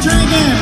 drinking.